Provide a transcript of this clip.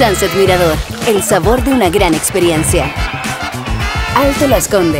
Sunset Mirador, el sabor de una gran experiencia. Alto Las Condes.